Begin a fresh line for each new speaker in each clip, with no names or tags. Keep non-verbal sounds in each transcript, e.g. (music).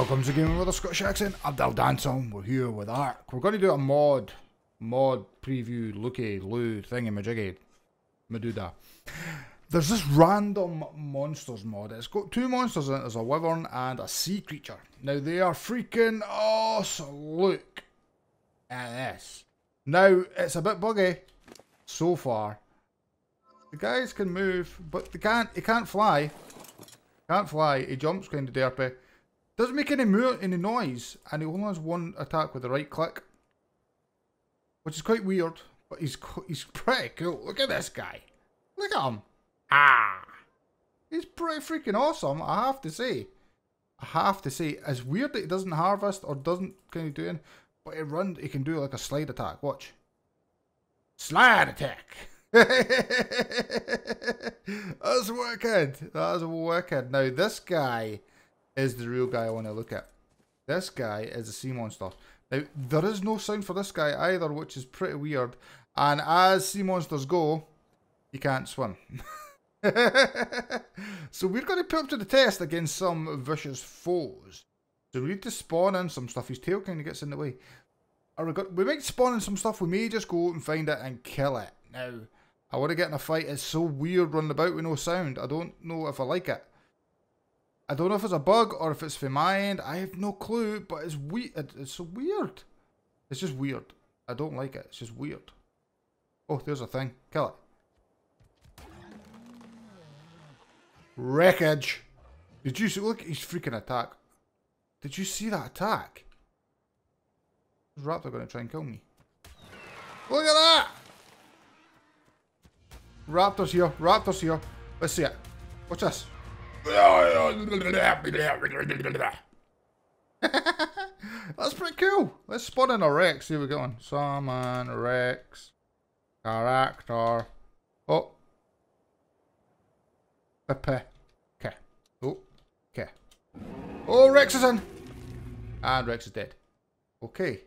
welcome to Gaming with a Scottish accent. I'm Dahl Dantill. We're here with Ark. We're going to do a mod, mod preview, looky, loo, thingy, majiggy, Meduda. There's this random monsters mod. It's got two monsters in it. There's a wyvern and a sea creature. Now they are freaking awesome. Look at this. Now it's a bit buggy so far. The guys can move, but they can't. He can't fly. Can't fly. He jumps kind of derpy. Doesn't make any mo any noise, and he only has one attack with the right click, which is quite weird. But he's he's pretty cool. Look at this guy. Look at him. Ah, he's pretty freaking awesome. I have to say. I have to say, it's weird that he doesn't harvest or doesn't kind of do anything, but he run. He can do like a slide attack. Watch. Slide attack. (laughs) That's wicked. That's wicked. Now this guy is the real guy I want to look at. This guy is a sea monster. Now there is no sound for this guy either, which is pretty weird. And as sea monsters go, he can't swim. (laughs) so we're going to put him to the test against some vicious foes. So we need to spawn in some stuff. His tail kind of gets in the way. we, got, we might spawn in some stuff. We may just go out and find it and kill it. Now, I want to get in a fight. It's so weird running about with no sound. I don't know if I like it. I don't know if it's a bug or if it's from my end. I have no clue, but it's weird. It's so weird. It's just weird. I don't like it. It's just weird. Oh, there's a thing. Kill it. Wreckage. Did you see? Look his freaking attack. Did you see that attack? Is Raptor going to try and kill me? Look at that! Raptor's here. Raptor's here. Let's see it. Watch this. (laughs) That's pretty cool. Let's spawn in a Rex. See we going. Summon Rex. Character. Oh. Pepe. Okay. Oh. Okay. Oh, Rex is in. And Rex is dead. Okay.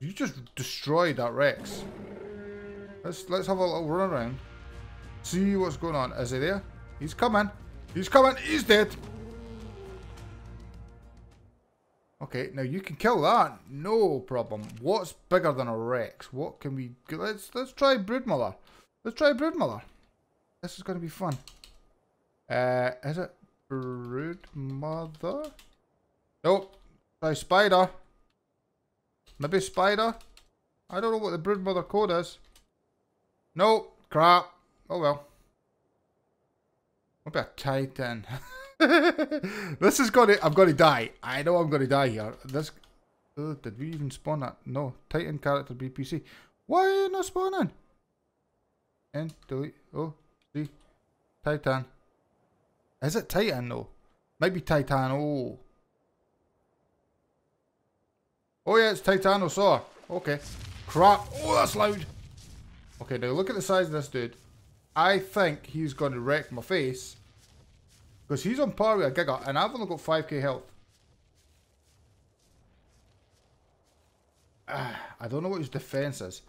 You just destroyed that Rex. Let's let's have a little run around. See what's going on. Is he there? He's coming. He's coming. He's dead. Okay, now you can kill that. No problem. What's bigger than a Rex? What can we... Let's let's try Broodmother. Let's try Broodmother. This is going to be fun. Uh, is it Broodmother? Nope. Try Spider. Maybe Spider? I don't know what the Broodmother code is. Nope. Crap. Oh well. What about Titan? (laughs) this is gonna. I'm gonna die. I know I'm gonna die here. This. Oh, did we even spawn that? No. Titan character BPC. Why are you not spawning? And delete. Oh, see. Titan. Is it Titan though? Maybe Titan. Oh. Oh yeah, it's Titanosaur. Okay. Crap. Oh, that's loud. Okay, now look at the size of this dude. I think he's going to wreck my face. Because he's on par with a Giga, and I've only got 5k health. Uh, I don't know what his defense is.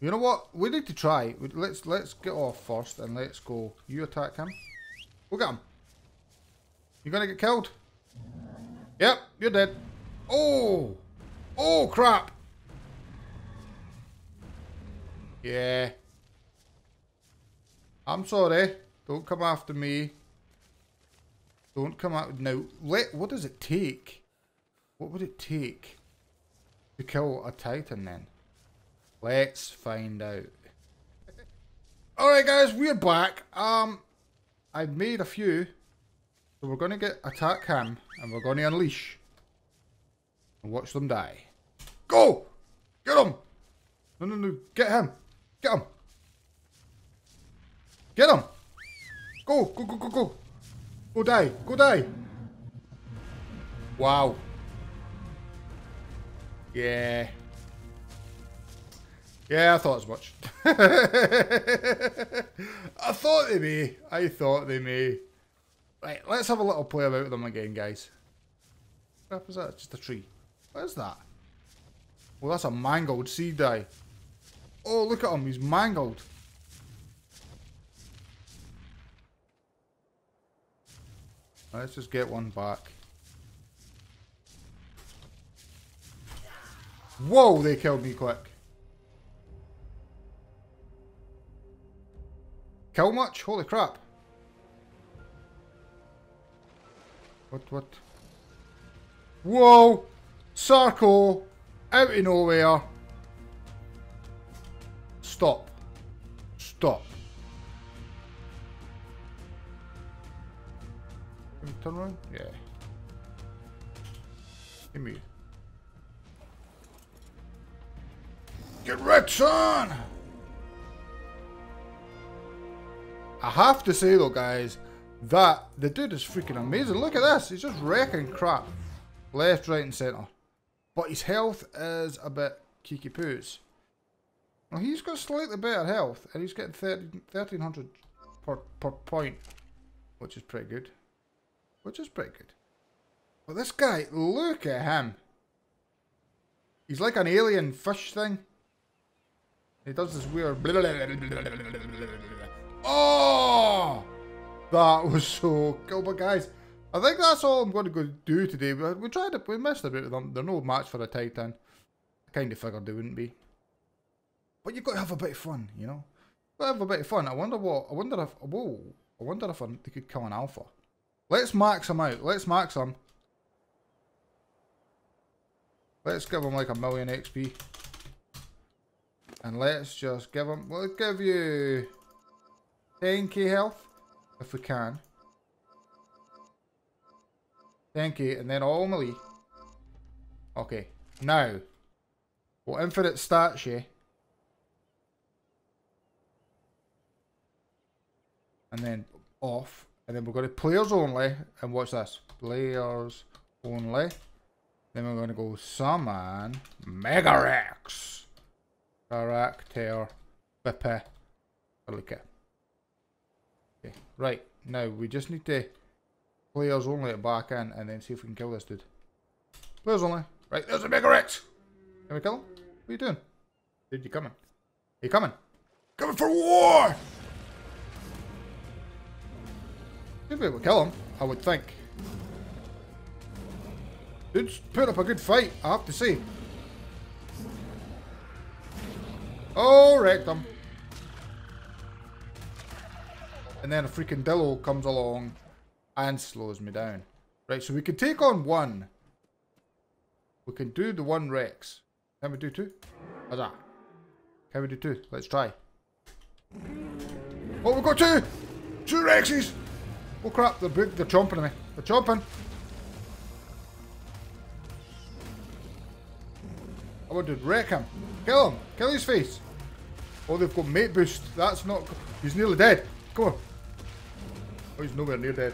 You know what? We need to try. Let's let's get off first, and let's go. You attack him. Look at him. You're gonna get killed? Yep, you're dead. Oh! Oh, crap! Yeah. I'm sorry. Don't come after me. Don't come out now. Let what does it take? What would it take to kill a titan then? Let's find out. Alright guys, we're back. Um I've made a few. So we're gonna get attack him and we're gonna unleash. And watch them die. Go! Get him! No no no, get him! Get him! Get him! Go, go, go, go, go! Go die, go die! Wow. Yeah. Yeah, I thought as much. (laughs) I thought they may. I thought they may. Right, let's have a little play about them again, guys. What is that? Just a tree. What is that? Well, that's a mangled sea die. Oh, look at him. He's mangled. Let's just get one back. Whoa, they killed me quick. Kill much? Holy crap. What, what? Whoa! Sarco! Out of nowhere! Stop. Stop. Can we turn around? Yeah. Give me. Get rich, son! I have to say though, guys, that the dude is freaking amazing. Look at this. He's just wrecking crap. Left, right, and centre. But his health is a bit kiki poos. Well, he's got slightly better health, and he's getting 13, 1300 per, per point, which is pretty good. Which is pretty good. But this guy, look at him. He's like an alien fish thing. He does this weird... (laughs) Oh! That was so cool. But guys, I think that's all I'm going to go do today. We tried it, we messed about with them. They're no match for a Titan. I kind of figured they wouldn't be. But you've got to have a bit of fun, you know? Got to have a bit of fun. I wonder what, I wonder if, whoa, I wonder if they could kill an alpha. Let's max them out. Let's max them. Let's give them like a million XP. And let's just give them, we'll give you 10k health, if we can. 10k, and then all melee. Okay, now, we'll infinite stats you. And then off. And then we're going to players only. And watch this. Players only. Then we're going to go summon Megarex. Character. Bippe. Look. Okay, right. Now, we just need to players only back in and then see if we can kill this dude. Players only. Right, there's a Megarex. Can we kill him? What are you doing? Dude, you coming? Are you coming? Coming for war! Be able to kill him, I would think. Dude's put up a good fight, I have to say. Oh, wrecked him. And then a freaking Dillo comes along and slows me down. Right, so we can take on one. We can do the one Rex. Can we do two? How's that? Can we do two? Let's try. Oh, we've got two! Two Rexes! Oh crap, they're they're chomping at me. They're chomping. I to wreck him. Kill him. Kill his face. Oh, they've got mate boost. That's not... He's nearly dead. Come on. Oh, he's nowhere near dead.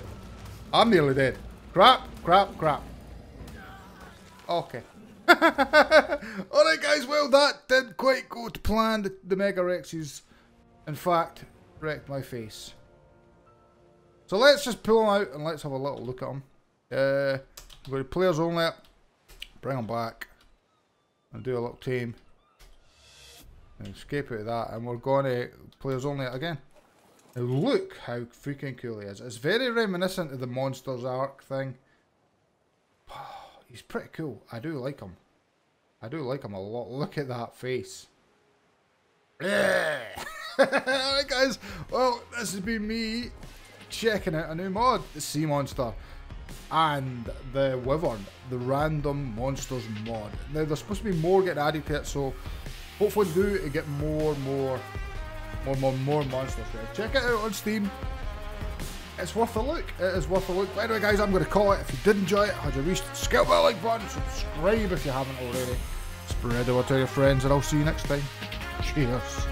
I'm nearly dead. Crap, crap, crap. Okay. (laughs) Alright guys, well that didn't quite go to plan. The, the Mega Rexes, in fact, wrecked my face. So let's just pull them out and let's have a little look at them. Uh, we've got players only. Bring them back. And do a little team. And escape out of that. And we're going to players only again. Now look how freaking cool he is. It's very reminiscent of the Monsters arc thing. (sighs) He's pretty cool. I do like him. I do like him a lot. Look at that face. (laughs) Alright guys, well this has been me checking out a new mod, the Sea Monster and the Wyvern, the Random Monsters mod. Now there's supposed to be more getting added to it, so hopefully do to get more, more more, more, more monsters. Check it out on Steam. It's worth a look. It is worth a look. But anyway, guys, I'm going to call it. If you did enjoy it, had you reached, skip that like button, subscribe if you haven't already. Spread it out to your friends, and I'll see you next time. Cheers.